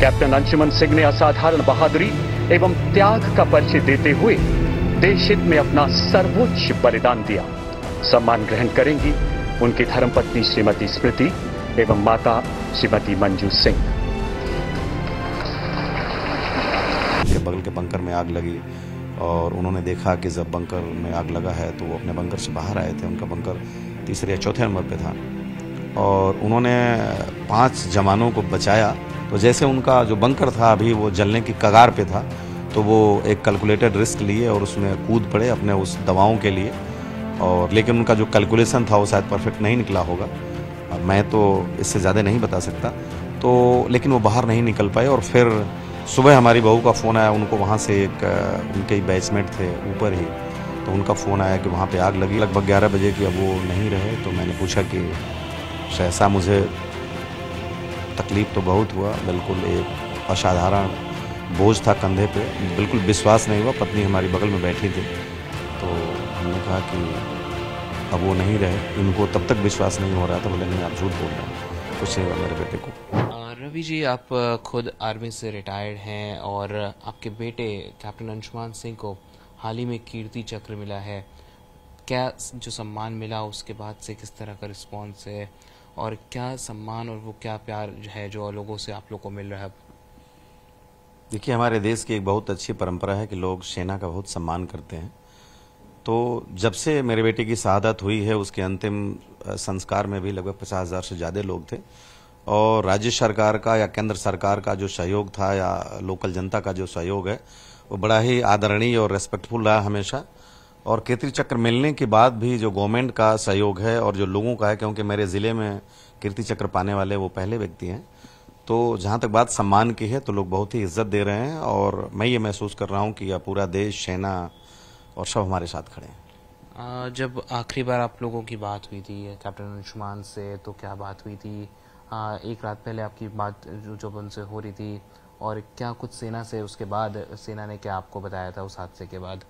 Captain Anshuman Singh ने असाधारण बहादुरी एवं त्याग का परिचय देते हुए देश हित में अपना सर्वोच्च बलिदान दिया। सम्मान ग्रहण करेंगी उनकी धर्मपत्नी श्रीमती स्मृति एवं माता श्रीमती मंजू सिंह। बगल के बंकर में आग लगी और उन्होंने देखा कि जब बंकर में आग लगा है तो वो अपने बंकर से बाहर आए थे। उनका बंकर तीसरे या चौथे नंबर पे था। और उन्होंने पाँच जवानों को बचाया। तो जैसे उनका जो बंकर था अभी वो जलने की कगार पे था तो वो एक कैलकुलेटेड रिस्क लिए और उसमें कूद पड़े अपने उस दवाओं के लिए। और लेकिन उनका जो कैलकुलेशन था वो शायद परफेक्ट नहीं निकला होगा। मैं तो इससे ज़्यादा नहीं बता सकता। तो लेकिन वो बाहर नहीं निकल पाए और फिर सुबह हमारी बहू का फ़ोन आया, उनको वहाँ से एक उनके ही बैचमेट थे ऊपर ही तो उनका फ़ोन आया कि वहाँ पे आग लगी। लगभग ग्यारह बजे की अब वो नहीं रहे तो मैंने पूछा कि सहसा मुझे तकलीफ़ तो बहुत हुआ, बिल्कुल एक असाधारण बोझ था कंधे पे, बिल्कुल विश्वास नहीं हुआ, पत्नी हमारी बगल में बैठी थी तो हमने कहा कि अब वो नहीं रहे, इनको तब तक विश्वास नहीं हो रहा था, बोले, नहीं, आप झूठ बोल रहे हैं, कुछ नहीं हुआ मेरे बेटे को। रवि जी, आप खुद आर्मी से रिटायर्ड हैं और आपके बेटे, कैप्टन अंशुमान सिंह को हाल ही में कीर्ति चक्र मिला है। क्या जो सम्मान मिला, उसके बाद से किस तरह का रिस्पॉन्स है? और क्या सम्मान और वो क्या प्यार है जो लोगों से आप लोग को मिल रहा है देखिए, हमारे देश की एक बहुत अच्छी परंपरा है कि लोग सेना का बहुत सम्मान करते हैं। तो जब से मेरे बेटे की शहादत हुई है, उसके अंतिम संस्कार में भी लगभग पचास हज़ार से ज़्यादा लोग थे। और राज्य सरकार का या केंद्र सरकार का जो सहयोग था या लोकल जनता का जो सहयोग है, वो बड़ा ही आदरणीय और रेस्पेक्टफुल रहा हमेशा। और कीर्ति चक्र मिलने के बाद भी जो गवर्नमेंट का सहयोग है और जो लोगों का है क्योंकि मेरे ज़िले में कीर्ति चक्र पाने वाले वो पहले व्यक्ति हैं तो जहाँ तक बात सम्मान की है तो लोग बहुत ही इज़्ज़त दे रहे हैं और मैं ये महसूस कर रहा हूँ कि यह पूरा देश सेना और सब हमारे साथ खड़े हैं। जब आखिरी बार आप लोगों की बात हुई थी कैप्टन अंशुमान से तो क्या बात हुई थी? आ, एक रात पहले आपकी बात जो जब उनसे हो रही थी और क्या कुछ सेना से उसके बाद सेना ने क्या आपको बताया था उस हादसे के बाद?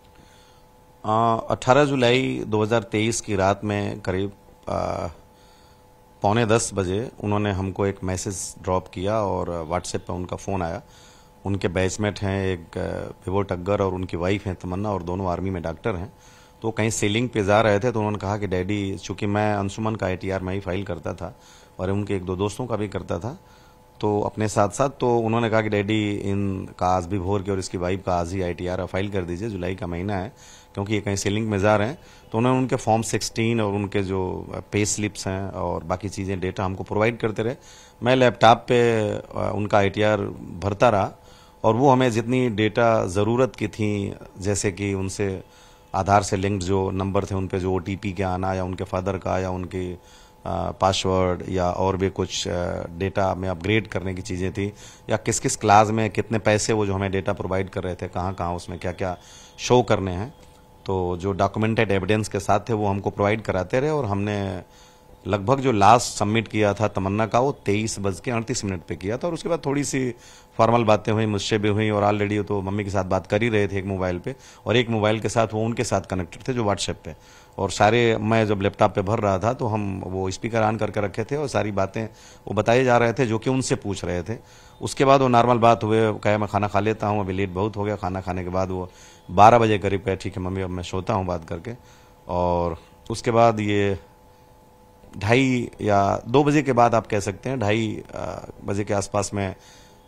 अठारह जुलाई 2023 की रात में करीब पौने दस बजे उन्होंने हमको एक मैसेज ड्रॉप किया और व्हाट्सएप पर उनका फ़ोन आया। उनके बैचमेट हैं एक विवो टग्गर और उनकी वाइफ हैं तमन्ना और दोनों आर्मी में डॉक्टर हैं। तो कहीं सेलिंग पे जा रहे थे तो उन्होंने कहा कि, डैडी, चूँकि मैं अंशुमन का आईटीआर मैं ही फ़ाइल करता था और उनके एक दो दोस्तों का भी करता था तो अपने साथ साथ तो उन्होंने कहा कि, डैडी, इन का आज भी भोर के और इसकी वाइफ का आज ही आईटीआर फ़ाइल कर दीजिए, जुलाई का महीना है। क्योंकि ये कहीं सेलिंग में जा रहे हैं तो उन्होंने उनके फॉर्म 16 और उनके जो पे स्लिप्स हैं और बाकी चीज़ें डेटा हमको प्रोवाइड करते रहे। मैं लैपटॉप पे उनका आईटीआर भरता रहा और वो हमें जितनी डेटा ज़रूरत की थी, जैसे कि उनसे आधार से लिंक्ड जो नंबर थे उन पर जो ओ के आना या उनके फादर का या उनकी पासवर्ड या और भी कुछ डेटा में अपग्रेड करने की चीज़ें थी या किस किस क्लास में कितने पैसे वो जो हमें डेटा प्रोवाइड कर रहे थे कहाँ कहाँ उसमें क्या क्या शो करने हैं। तो जो डॉक्यूमेंटेड एविडेंस के साथ थे, वो हमको प्रोवाइड कराते रहे और हमने लगभग जो लास्ट सबमिट किया था तमन्ना का, वो तेईस बज के अड़तीस मिनट पे किया था। और उसके बाद थोड़ी सी फॉर्मल बातें हुई, मुझसे भी हुई और ऑलरेडी तो मम्मी के साथ बात कर ही रहे थे एक मोबाइल पे और एक मोबाइल के साथ वो उनके साथ कनेक्टेड थे जो व्हाट्सएप पे। और सारे, मैं जब लैपटॉप पे भर रहा था तो हम वो स्पीकर ऑन करके रखे थे और सारी बातें वो बताए जा रहे थे जो कि उनसे पूछ रहे थे। उसके बाद वो नॉर्मल बात हुए, कहे, मैं खाना खा लेता हूँ, अभी लेट बहुत हो गया, खाना खाने के बाद वो बारह बजे करीब कहे, ठीक है मम्मी, अब मैं सोता हूँ बात करके। और उसके बाद ये ढाई या दो बजे के बाद आप कह सकते हैं, ढाई बजे के आसपास में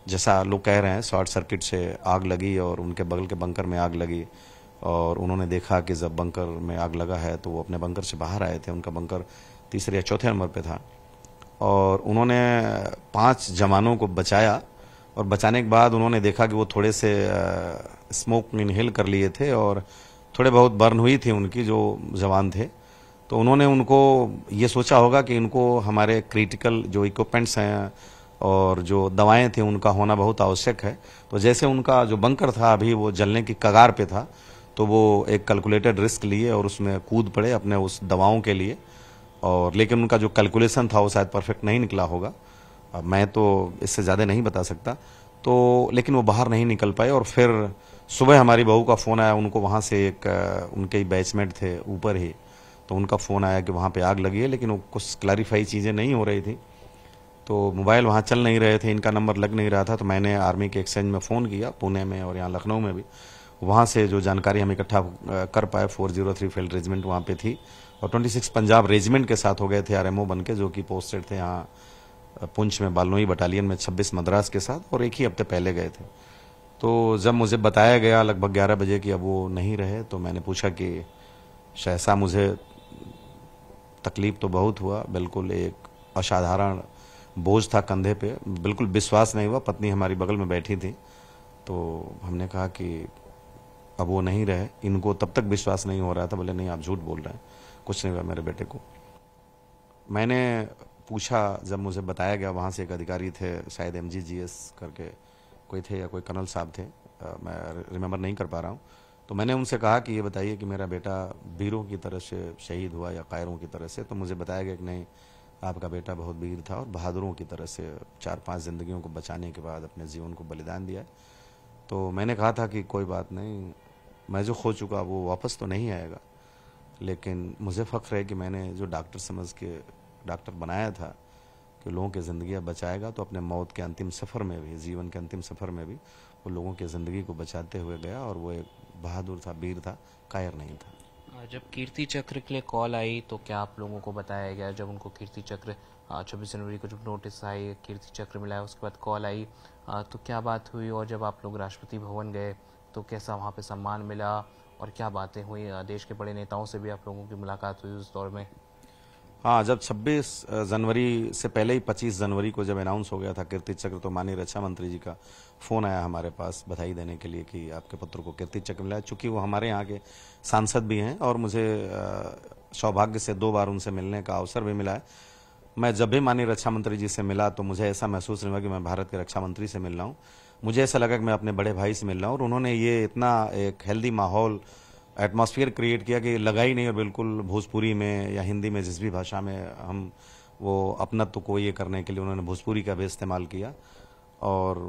जैसा लोग कह रहे हैं, शॉर्ट सर्किट से आग लगी और उनके बगल के बंकर में आग लगी। और उन्होंने देखा कि जब बंकर में आग लगा है तो वो अपने बंकर से बाहर आए थे। उनका बंकर तीसरे या चौथे नंबर पे था। और उन्होंने पाँच जवानों को बचाया, और बचाने के बाद उन्होंने देखा कि वो थोड़े से स्मोक इनहेल कर लिए थे, और थोड़े बहुत बर्न हुई थी उनकी, जो जवान थे। तो उन्होंने उनको ये सोचा होगा कि इनको हमारे क्रिटिकल जो इक्विपमेंट्स हैं, और जो दवाएँ थी, उनका होना बहुत आवश्यक है। तो जैसे उनका जो बंकर था, अभी वो जलने की कगार पे था तो वो एक कैलकुलेटेड रिस्क लिए और उसमें कूद पड़े अपने उस दवाओं के लिए। और लेकिन उनका जो कैलकुलेशन था वो शायद परफेक्ट नहीं निकला होगा। मैं तो इससे ज़्यादा नहीं बता सकता। तो लेकिन वो बाहर नहीं निकल पाए और फिर सुबह हमारी बहू का फ़ोन आया, उनको वहाँ से एक उनके ही बैचमेट थे ऊपर ही। तो उनका फ़ोन आया कि वहाँ पे आग लगी है, लेकिन वो कुछ क्लैरिफाई चीज़ें नहीं हो रही थी। तो मोबाइल वहाँ चल नहीं रहे थे, इनका नंबर लग नहीं रहा था। तो मैंने आर्मी के एक्सचेंज में फ़ोन किया, पुणे में और यहाँ लखनऊ में भी। वहाँ से जो जानकारी हम इकट्ठा कर पाए, four zero three field regiment वहाँ पे थी। और ट्वेंटी सिक्स पंजाब रेजिमेंट के साथ हो गए थे आरएमओ बन के जो कि पोस्टेड थे यहाँ पुंछ में बालनोई बटालियन में छब्बीस मद्रास के साथ, और एक ही हफ़्ते पहले गए थे। तो जब मुझे बताया गया लगभग ग्यारह बजे कि अब वो नहीं रहे तो मैंने पूछा कि शहसा मुझे तकलीफ़ तो बहुत हुआ, बिल्कुल एक असाधारण बोझ था कंधे पे, बिल्कुल विश्वास नहीं हुआ, पत्नी हमारी बगल में बैठी थी। तो हमने कहा कि अब वो नहीं रहे इनको तब तक विश्वास नहीं हो रहा था बोले नहीं आप झूठ बोल रहे हैं। कुछ नहीं हुआ मेरे बेटे को। मैंने पूछा जब मुझे बताया गया वहाँ से एक अधिकारी थे शायद एमजीजीएस करके कोई थे या कोई कर्नल साहब थे आ, मैं रिमेम्बर नहीं कर पा रहा हूँ। तो मैंने उनसे कहा कि ये बताइए कि मेरा बेटा वीरों की तरह से शहीद हुआ या कायरों की तरह से। तो मुझे बताया गया कि नहीं आपका बेटा बहुत वीर था और बहादुरों की तरह से चार पाँच जिंदगियों को बचाने के बाद अपने जीवन को बलिदान दिया तो मैंने कहा था कि कोई बात नहीं मैं जो खो चुका, वो वापस तो नहीं आएगा। लेकिन मुझे फ़ख्र है कि मैंने जो डॉक्टर समझ के, डॉक्टर बनाया था कि लोगों की ज़िंदगी बचाएगा तो अपने मौत के अंतिम सफ़र में भी, जीवन के अंतिम सफ़र में भी, वो लोगों की ज़िंदगी को बचाते हुए गया और वो एक बहादुर था वीर था, कायर नहीं था। जब कीर्ति चक्र के लिए कॉल आई तो क्या आप लोगों को बताया गया? जब उनको कीर्ति चक्र छब्बीस जनवरी को जब नोटिस आई, कीर्ति चक्र मिला, उसके बाद कॉल आई तो क्या बात हुई? और जब आप लोग राष्ट्रपति भवन गए तो कैसा वहाँ पे सम्मान मिला और क्या बातें हुई? देश के बड़े नेताओं से भी आप लोगों की मुलाकात हुई उस दौर में। हाँ जब 26 जनवरी से पहले ही 25 जनवरी को जब अनाउंस हो गया था कीर्ति चक्र तो माननीय रक्षा मंत्री जी का फ़ोन आया हमारे पास बधाई देने के लिए कि आपके पुत्र को कीर्ति चक्र मिला। चूँकि वो हमारे यहाँ के सांसद भी हैं और मुझे सौभाग्य से दो बार उनसे मिलने का अवसर भी मिला है। मैं जब भी माननीय रक्षा मंत्री जी से मिला तो मुझे ऐसा महसूस नहीं हुआ कि मैं भारत के रक्षा मंत्री से मिल रहा हूँ। मुझे ऐसा लगा कि मैं अपने बड़े भाई से मिल रहा हूँ और उन्होंने ये इतना एक हेल्दी माहौल एटमॉस्फेयर क्रिएट किया कि लगा ही नहीं और बिल्कुल भोजपुरी में या हिंदी में जिस भी भाषा में हम वो अपनत्व को ये करने के लिए उन्होंने भोजपुरी का भी इस्तेमाल किया। और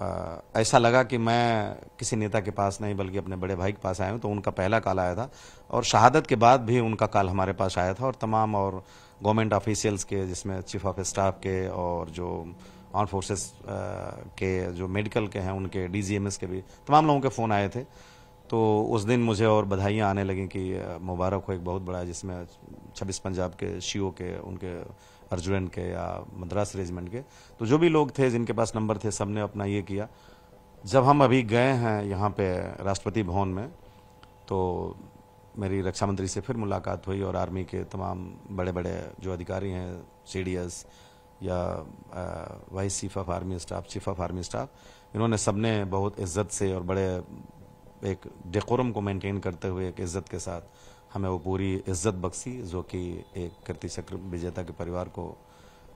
आ, ऐसा लगा कि मैं किसी नेता के पास नहीं बल्कि अपने बड़े भाई के पास आया हूँ तो उनका पहला काल आया था। और शहादत के बाद भी उनका काल हमारे पास आया था और तमाम और गवर्नमेंट ऑफिशियल्स के जिसमें चीफ ऑफ़ स्टाफ के और जो आर्म फोर्सेस के जो मेडिकल के हैं, उनके डीजीएमएस के भी तमाम लोगों के फ़ोन आए थे। तो उस दिन मुझे और बधाइयाँ आने लगी कि मुबारक हो एक बहुत बड़ा जिसमें छब्बीस पंजाब के शीओ के, उनके अर्जुन के या मद्रास रेजिमेंट के। तो जो भी लोग थे, जिनके पास नंबर थे सबने अपना ये किया। जब हम अभी गए हैं यहाँ पे राष्ट्रपति भवन में तो मेरी रक्षा मंत्री से फिर मुलाकात हुई और आर्मी के तमाम बड़े बड़े जो अधिकारी हैं सीडीएस या vice chief of army staff, chief of army staff, इन्होंने सबने बहुत इज़्ज़त से और बड़े, एक डेकोरम को मेंटेन करते हुए एक इज़्ज़त के साथ हमें वो पूरी इज़्ज़त बख्शी, जो कि एक कृति चक्र विजेता के परिवार को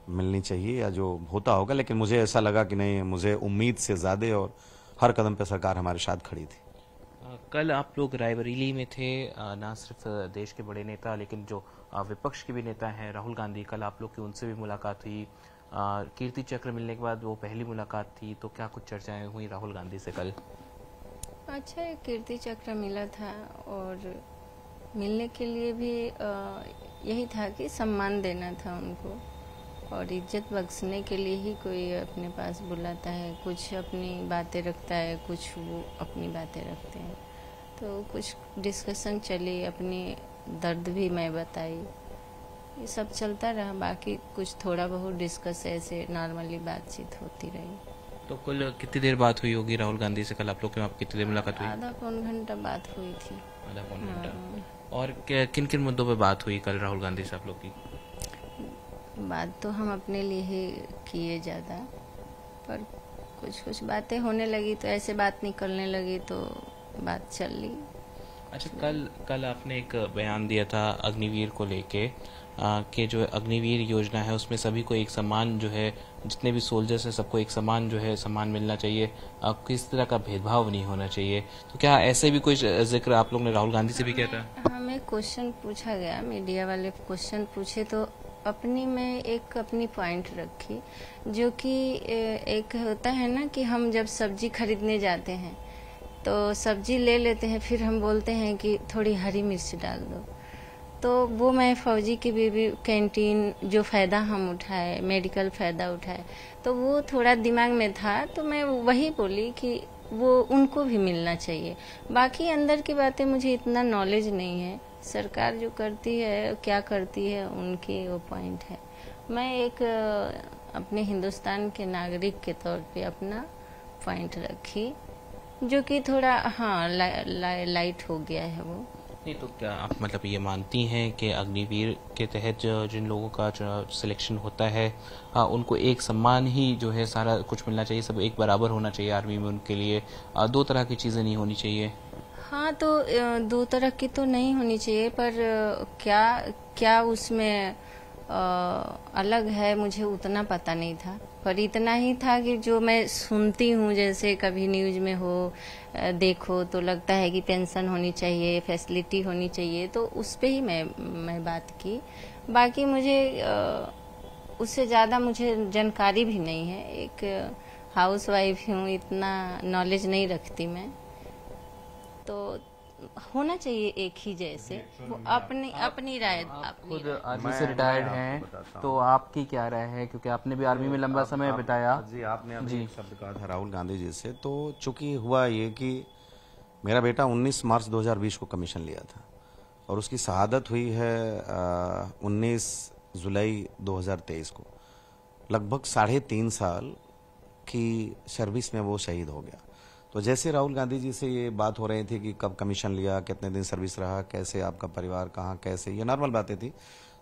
मिलनी चाहिए या जो होता होगा। लेकिन मुझे ऐसा लगा कि नहीं, मुझे उम्मीद से ज़्यादा और हर कदम पे सरकार हमारे साथ खड़ी थी। कल आप लोग रायबरेली में थे। ना सिर्फ़ देश के बड़े नेता, लेकिन जो विपक्ष के भी नेता हैं, राहुल गांधी। कल आप लोग की उनसे भी मुलाकात हुई। कीर्ति चक्र मिलने के बाद वो पहली मुलाकात थी तो क्या कुछ चर्चाएँ हुई राहुल गांधी से कल? अच्छा कीर्ति चक्र मिला था और मिलने के लिए भी यही था कि सम्मान देना था उनको और इज़्ज़त बख्शने के लिए ही कोई अपने पास बुलाता है, कुछ अपनी बातें रखता है, कुछ वो अपनी बातें रखते हैं। तो कुछ डिस्कशन चली अपनी दर्द भी मैं बताई। ये सब चलता रहा बाकी कुछ थोड़ा बहुत डिस्कस ऐसे नॉर्मली बातचीत होती रही। तो कुल कितनी देर बात हुई होगी राहुल गांधी से? कल आप लोग कितनी देर मुलाकात हुई? आधा पौन घंटा बात हुई थी। आधा पौन घंटा। हाँ। और किन किन मुद्दों पे बात हुई कल राहुल गांधी से आप लोग की? बात तो हम अपने लिए ही किए ज़्यादा पर कुछ कुछ बातें होने लगी तो ऐसे बात निकलने लगी तो बात चल ली। अच्छा कल कल आपने एक बयान दिया था अग्निवीर को लेके कि जो अग्निवीर योजना है, उसमें सभी को एक समान जो है, जितने भी सोल्जर्स हैं, सबको एक समान जो है सम्मान मिलना चाहिए। किस तरह का भेदभाव नहीं होना चाहिए? तो क्या ऐसे भी कोई ज़िक्र आप लोग ने राहुल गांधी से भी किया था? हमें क्वेश्चन पूछा गया मीडिया वाले क्वेश्चन पूछे तो अपनी में एक अपनी पॉइंट रखी, जो कि एक होता है ना कि हम जब सब्ज़ी खरीदने जाते हैं तो सब्ज़ी ले लेते हैं, फिर हम बोलते हैं कि थोड़ी हरी मिर्च डाल दो। तो वो मैं फौजी की भी कैंटीन, जो फ़ायदा हम उठाए, मेडिकल फ़ायदा उठाए तो वो थोड़ा दिमाग में था तो मैं वही बोली कि वो, उनको भी मिलना चाहिए। बाकी अंदर की बातें मुझे इतना नॉलेज नहीं है। सरकार जो करती है, क्या करती है, उनकी वो पॉइंट है। मैं एक, अपने हिंदुस्तान के नागरिक के तौर पे अपना पॉइंट रखी। जो कि थोड़ा हाँ ला, ला, लाइट हो गया है वो। नहीं तो क्या आप मतलब ये मानती हैं कि अग्निवीर के तहत जिन लोगों का जो सिलेक्शन होता है आ, उनको एक सम्मान ही जो है सारा कुछ मिलना चाहिए सब एक बराबर होना चाहिए आर्मी में उनके लिए। आ, दो तरह की चीज़ें नहीं होनी चाहिए। हाँ तो दो तरह की तो नहीं होनी चाहिए पर क्या क्या उसमें अलग है, मुझे उतना पता नहीं था। पर इतना ही था कि जो मैं सुनती हूँ, जैसे कभी न्यूज़ में हो देखो तो लगता है कि पेंशन होनी चाहिए, फैसिलिटी होनी चाहिए तो उस पर ही मैं मैं बात की। बाकी मुझे उससे ज़्यादा मुझे जानकारी भी नहीं है। एक हाउस वाइफ हूँ, इतना नॉलेज नहीं रखती मैं। तो होना चाहिए एक ही जैसे। वो अपनी अपनी राय खुद आर्मी से रिटायर्ड हैं तो आपकी क्या राय है? क्योंकि आपने भी आर्मी में लंबा समय बिताया। जी आपने जी। शब्द कहा था राहुल गांधी जी से तो चूँकि हुआ ये कि मेरा बेटा 19 मार्च 2020 को कमीशन लिया था और उसकी शहादत हुई है उन्नीस जुलाई 2023 को। लगभग साढ़े तीन साल की सर्विस में वो शहीद हो गया। तो जैसे राहुल गांधी जी से ये बात हो रही थी कि कब कमीशन लिया, कितने दिन सर्विस रहा, कैसे आपका परिवार कहाँ, कैसे, ये नॉर्मल बातें थी।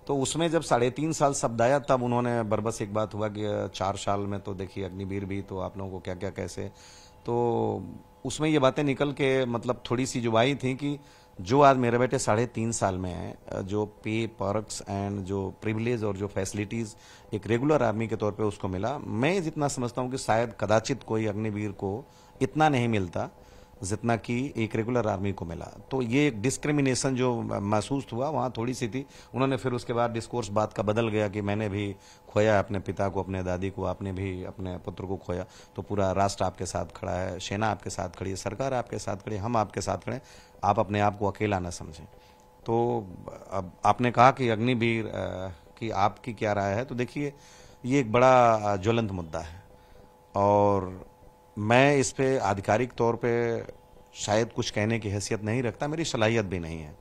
तो उसमें जब साढ़े तीन साल शब्द आया तब उन्होंने बरबस एक बात हुआ कि चार साल में तो देखिए अग्निवीर भी तो आप लोगों को क्या क्या कैसे? तो उसमें ये बातें निकल के मतलब थोड़ी सी जो आई थी कि जो आज मेरे बेटे साढ़े तीन साल में है जो पे पर्क्स एंड जो प्रिविलेज और जो फैसिलिटीज़ एक रेगुलर आर्मी के तौर पे उसको मिला, मैं जितना समझता हूँ कि शायद कदाचित कोई अग्निवीर को इतना नहीं मिलता जितना कि एक रेगुलर आर्मी को मिला। तो ये एक डिस्क्रिमिनेशन जो महसूस हुआ, वहाँ थोड़ी सी थी। उन्होंने फिर उसके बाद डिस्कोर्स बात का बदल गया कि मैंने भी खोया अपने पिता को, अपने दादी को, आपने भी अपने पुत्र को खोया। तो पूरा राष्ट्र आपके साथ खड़ा है, सेना आपके साथ खड़ी है, सरकार आपके साथ खड़ी हम आपके साथ खड़े आप अपने आप को अकेला ना समझें। तो अब आपने कहा कि अग्निवीर की आपकी क्या राय है? तो देखिए, ये एक बड़ा ज्वलंत मुद्दा है। और मैं इस पे आधिकारिक तौर पे शायद कुछ कहने की हैसियत नहीं रखता मेरी सलाहियत भी नहीं है।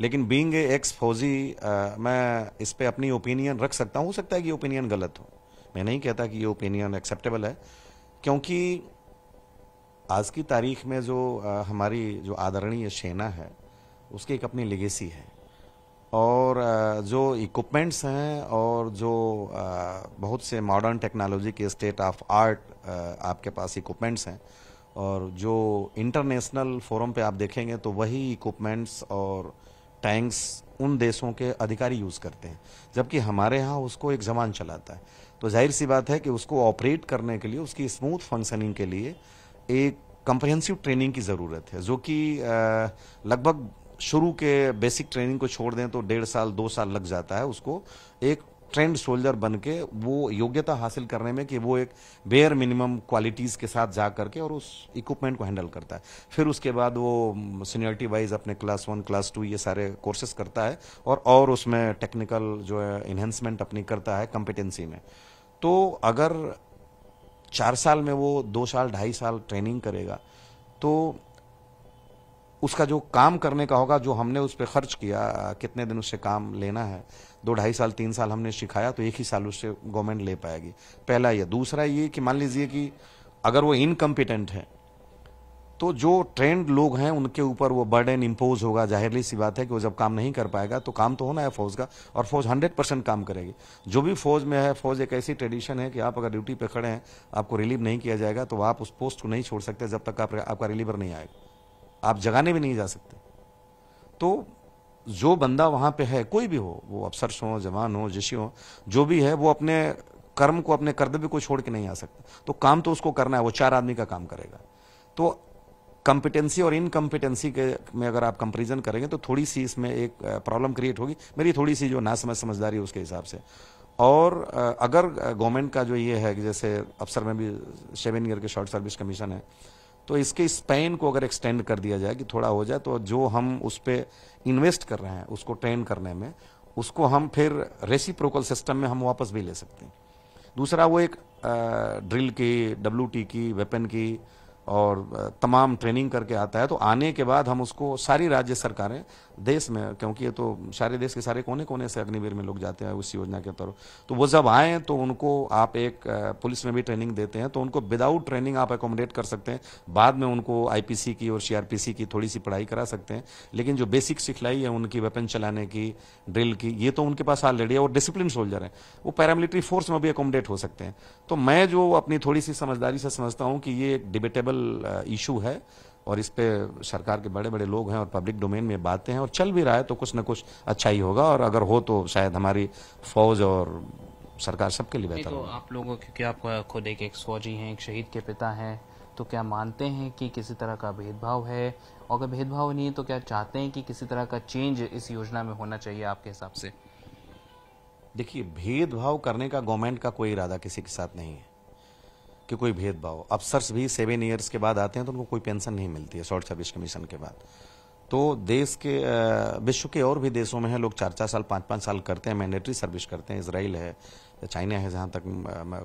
लेकिन बींग एक्स फौजी मैं इस पे अपनी ओपिनियन रख सकता हूँ हो सकता है कि ओपिनियन गलत हो। मैं नहीं कहता कि ये ओपिनियन एक्सेप्टेबल है क्योंकि आज की तारीख में जो आ, हमारी जो आदरणीय सेना है उसकी एक अपनी लिगेसी है। और जो इक्विपमेंट्स हैं और जो बहुत से मॉडर्न टेक्नोलॉजी के स्टेट ऑफ़ आर्ट आपके पास इक्विपमेंट्स हैं। और जो इंटरनेशनल फोरम पे आप देखेंगे तो वही इक्विपमेंट्स और टैंक्स उन देशों के अधिकारी यूज़ करते हैं। जबकि हमारे यहाँ उसको एक जमान चलाता है। तो ज़ाहिर सी बात है कि उसको ऑपरेट करने के लिए, उसकी स्मूथ फंक्शनिंग के लिए एक कंप्रहेंसिव ट्रेनिंग की ज़रूरत है, जो कि लगभग शुरू के बेसिक ट्रेनिंग को छोड़ दें तो डेढ़ साल, दो साल लग जाता है उसको एक ट्रेंड सोल्जर बन के वो योग्यता हासिल करने में कि वो एक बेयर मिनिमम क्वालिटीज के साथ जा करके और उस इक्विपमेंट को हैंडल करता है। फिर उसके बाद वो सीनियरिटी वाइज अपने क्लास वन क्लास टू ये सारे कोर्सेज करता है और और उसमें टेक्निकल जो है इन्हेंसमेंट अपनी करता है कॉम्पिटेंसी में। तो अगर चार साल में वो दो साल, ढाई साल ट्रेनिंग करेगा तो उसका जो काम करने का होगा जो हमने उस पर खर्च किया कितने दिन उससे काम लेना है दो ढाई साल तीन साल हमने सिखाया तो एक ही साल उससे गवर्नमेंट ले पाएगी। पहला ये। दूसरा ये कि मान लीजिए कि अगर वो इनकम्पिटेंट है तो जो ट्रेंड लोग हैं उनके ऊपर वो बर्डन इम्पोज होगा। जाहिरली सी बात है कि वो जब काम नहीं कर पाएगा तो काम तो होना है फौज का और फौज हंड्रेड परसेंट काम करेगी। जो भी फौज में है फौज एक ऐसी ट्रेडिशन है कि आप अगर ड्यूटी पे खड़े हैं आपको रिलीव नहीं किया जाएगा तो आप उस पोस्ट को नहीं छोड़ सकते जब तक आप, आपका रिलीवर नहीं आएगा। आप जगाने भी नहीं जा सकते। तो जो बंदा वहाँ पे है, कोई भी हो, वो अफसर हो, जवान हो जशी हो, जो भी है, वो अपने कर्म को, अपने कर्तव्य को छोड़ के नहीं आ सकता। तो काम तो उसको करना है, वो चार आदमी का काम करेगा। तो कंपिटेंसी और इनकम्पिटेंसी के में अगर आप कंपेरिजन करेंगे तो थोड़ी सी इसमें एक प्रॉब्लम क्रिएट होगी। मेरी थोड़ी सी जो ना समझ समझदारी उसके हिसाब से। और अगर गवर्नमेंट का जो ये है कि जैसे अफसर में भी सेवन ईयर के शॉर्ट सर्विस कमीशन है तो इसके स्पेन को अगर एक्सटेंड कर दिया जाए कि थोड़ा हो जाए तो जो हम उस पर इन्वेस्ट कर रहे हैं, उसको ट्रेन करने में, उसको हम फिर रेसिप्रोकल सिस्टम में हम वापस भी ले सकते हैं। दूसरा वो एक ड्रिल की डब्ल्यू की वेपन की और तमाम ट्रेनिंग करके आता है तो आने के बाद हम उसको सारी राज्य सरकारें, देश में, क्योंकि ये तो सारे देश के सारे कोने कोने से अग्निवीर में लोग जाते हैं उस योजना के तौर तो वो जब आए तो उनको आप एक पुलिस में भी ट्रेनिंग देते हैं तो उनको विदाउट ट्रेनिंग आप एकोमोडेट कर सकते हैं, बाद में उनको आईपीसी की और सीआरपीसी की थोड़ी सी पढ़ाई करा सकते हैं, लेकिन जो बेसिक सिखलाई है उनकी वेपन चलाने की ड्रिल की, ये तो उनके पास ऑलरेडी है और डिसिप्लिन सोल्जर है, वो पैरामिलिट्री फोर्स में भी एकोमोडेट हो सकते हैं तो मैं जो अपनी थोड़ी सी समझदारी से समझता हूँ कि ये एक डिबेटेबल इशू है और इस पे सरकार के बड़े बड़े लोग हैं और पब्लिक डोमेन में बातें हैं और चल भी रहा है तो कुछ ना कुछ अच्छा ही होगा और अगर हो तो शायद हमारी फौज और सरकार सबके लिए बेहतर तो आप लोगों क्योंकि आप खुद एक एक फौजी हैं एक शहीद के पिता हैं तो क्या मानते हैं कि किसी तरह का भेदभाव है? और अगर भेदभाव नहीं है तो क्या चाहते हैं कि किसी तरह का चेंज इस योजना में होना चाहिए आपके हिसाब से? देखिए भेदभाव करने का गवर्नमेंट का कोई इरादा किसी के साथ नहीं है। कि कोई भेदभाव अफसर्स भी सेवन ईयर्स के बाद आते हैं तो उनको कोई पेंशन नहीं मिलती है, शॉर्ट सर्विस कमीशन के बाद। तो देश के विश्व के और भी देशों में है, लोग चार चार साल, पाँच पाँच साल करते हैं मैंडेटरी सर्विस करते हैं। इसराइल है, चाइना है, जहाँ तक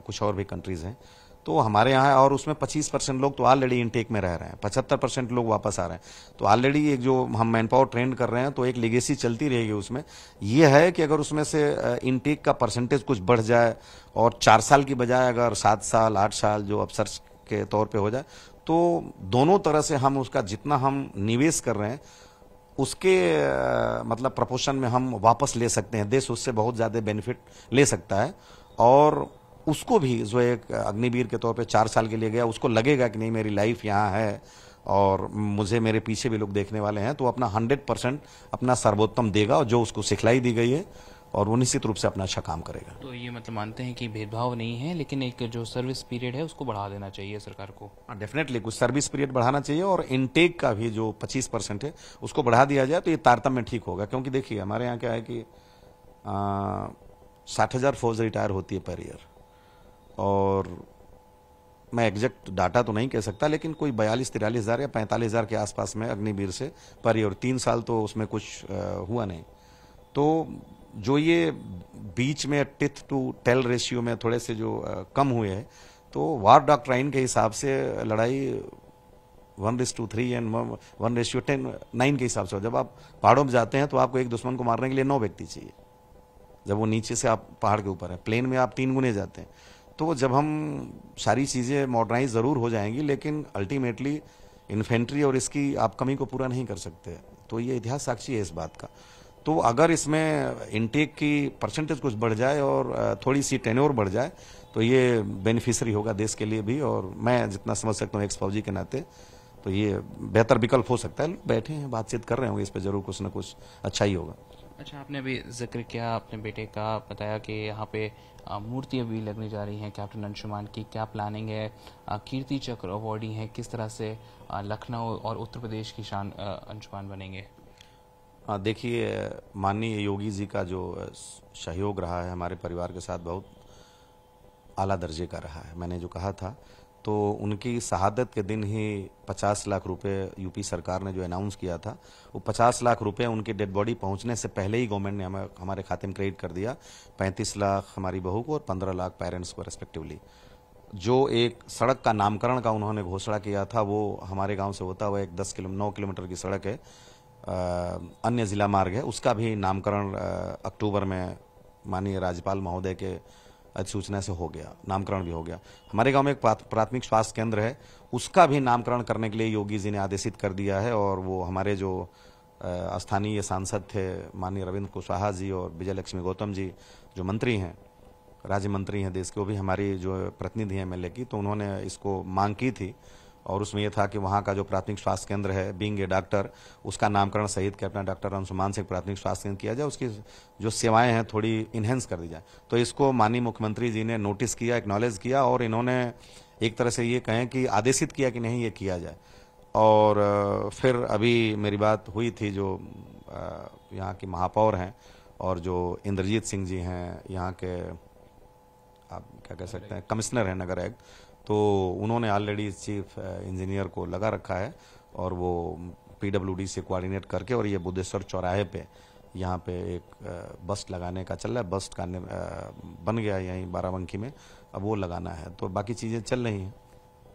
कुछ और भी कंट्रीज़ हैं। तो हमारे यहाँ और उसमें 25 परसेंट लोग तो ऑलरेडी इनटेक में रह रहे हैं। 75 परसेंट लोग वापस आ रहे हैं। तो ऑलरेडी एक जो हम मैन पावर ट्रेंड कर रहे हैं तो एक लेगेसी चलती रहेगी उसमें। यह है कि अगर उसमें से इनटेक का परसेंटेज कुछ बढ़ जाए और चार साल की बजाय अगर सात साल, आठ साल जो अफसर के तौर पर हो जाए तो दोनों तरह से हम उसका जितना हम निवेश कर रहे हैं, उसके मतलब प्रपोशन में हम वापस ले सकते हैं। देश उससे बहुत ज़्यादा बेनिफिट ले सकता है। और उसको भी जो एक अग्निवीर के तौर पे चार साल के लिए गया उसको लगेगा कि नहीं मेरी लाइफ यहाँ है और मुझे मेरे पीछे भी लोग देखने वाले हैं तो अपना हंड्रेड परसेंट अपना सर्वोत्तम देगा और जो उसको सिखलाई दी गई है और वो निश्चित रूप से अपना अच्छा काम करेगा। तो ये मतलब मानते हैं कि भेदभाव नहीं है लेकिन एक जो सर्विस पीरियड है उसको बढ़ा देना चाहिए सरकार को। डेफिनेटली हाँ, कुछ सर्विस पीरियड बढ़ाना चाहिए और इनटेक का भी जो 25 परसेंट है उसको बढ़ा दिया जाए तो ये तारतम्य ठीक होगा क्योंकि देखिए हमारे यहाँ क्या है कि साठ हज़ार फौज रिटायर होती है पर ईयर और मैं एग्जैक्ट डाटा तो नहीं कह सकता, लेकिन कोई बयालीस, तिरालीस हज़ार या पैंतालीस हज़ार के आसपास में अग्निवीर से परी और तीन साल तो उसमें कुछ हुआ नहीं। तो जो ये बीच में टिथ टू टेल रेशियो में थोड़े से जो कम हुए हैं तो वार डॉक्ट्राइन के हिसाब से लड़ाई one race two three and one ratio ten, nine के हिसाब से जब आप पहाड़ों में जाते हैं तो आपको एक दुश्मन को मारने के लिए नौ व्यक्ति चाहिए। जब वो नीचे से आप पहाड़ के ऊपर है, प्लेन में आप तीन गुने जाते हैं। तो जब हम सारी चीज़ें मॉडर्नाइज ज़रूर हो जाएँगी, लेकिन अल्टीमेटली इन्फेंट्री और इसकी आप कमी को पूरा नहीं कर सकते। तो ये इतिहास साक्षी है इस बात का। तो अगर इसमें इनटेक की परसेंटेज कुछ बढ़ जाए और थोड़ी सी टेन्योर बढ़ जाए तो ये बेनिफिशरी होगा देश के लिए भी और मैं जितना समझ सकता हूँ एक्स फौजी के नाते तो ये बेहतर विकल्प हो सकता है। बैठे हैं, बातचीत कर रहे होंगे इस पर ज़रूर कुछ ना कुछ अच्छा ही होगा। अच्छा आपने अभी ज़िक्र किया, अपने बेटे का, बताया कि यहाँ पे मूर्तियाँ भी लगने जा रही हैं, कैप्टन अंशुमान की, क्या प्लानिंग है? कीर्ति चक्र अवार्डी हैं, किस तरह से लखनऊ और उत्तर प्रदेश की शान अंशुमान बनेंगे? देखिए, माननीय योगी जी का जो सहयोग रहा है, हमारे परिवार के साथ बहुत आला दर्जे का रहा है। मैंने जो कहा था तो उनकी शहादत के दिन ही 50 लाख रुपए यूपी सरकार ने जो अनाउंस किया था, वो 50 लाख रुपए उनकी डेड बॉडी पहुँचने से पहले ही गवर्नमेंट ने हमें, हमारे खाते में क्रेडिट कर दिया। 35 लाख हमारी बहू को और 15 लाख पेरेंट्स को रेस्पेक्टिवली जो एक सड़क का नामकरण का उन्होंने घोषणा किया था, वो हमारे गाँव से होता हुआ एक दस किलो नौ किलोमीटर की सड़क है अन्य जिला मार्ग है, उसका भी नामकरण अक्टूबर में माननीय राज्यपाल महोदय के अधिसूचना से हो गया, नामकरण भी हो गया। हमारे गाँव में एक प्राथमिक स्वास्थ्य केंद्र है, उसका भी नामकरण करने के लिए योगी जी ने आदेशित कर दिया है और वो हमारे जो स्थानीय सांसद थे माननीय रविंद्र कुशवाहा जी और विजय लक्ष्मी गौतम जी, जो मंत्री हैं, राज्य मंत्री हैं देश के, वो भी हमारी जो प्रतिनिधि हैं एमएलए की तो उन्होंने इसको मांग की थी। और उसमें यह था कि वहाँ का जो प्राथमिक स्वास्थ्य केंद्र है बींग ए डॉक्टर उसका नामकरण सहित के अपना डॉक्टर अंशुमान सिंह प्राथमिक स्वास्थ्य केंद्र किया जाए, उसकी जो सेवाएँ हैं थोड़ी इन्हेंस कर दी जाए। तो इसको माननीय मुख्यमंत्री जी ने नोटिस किया एक्नॉलेज किया और इन्होंने एक तरह से ये कहें कि आदेशित किया कि नहीं ये किया जाए। और फिर अभी मेरी बात हुई थी जो यहाँ की महापौर हैं और जो इंद्रजीत सिंह जी हैं, यहाँ के आप क्या कह सकते हैं, कमिश्नर हैं नगर आयुक्त तो उन्होंने ऑलरेडी चीफ इंजीनियर को लगा रखा है और वो पीडब्ल्यूडी से कोऑर्डिनेट करके और ये बुद्धेश्वर चौराहे पे यहाँ पे एक बस लगाने का चल रहा है। बस का बन गया यहीं बाराबंकी में। अब वो लगाना है। तो बाकी चीज़ें चल रही हैं।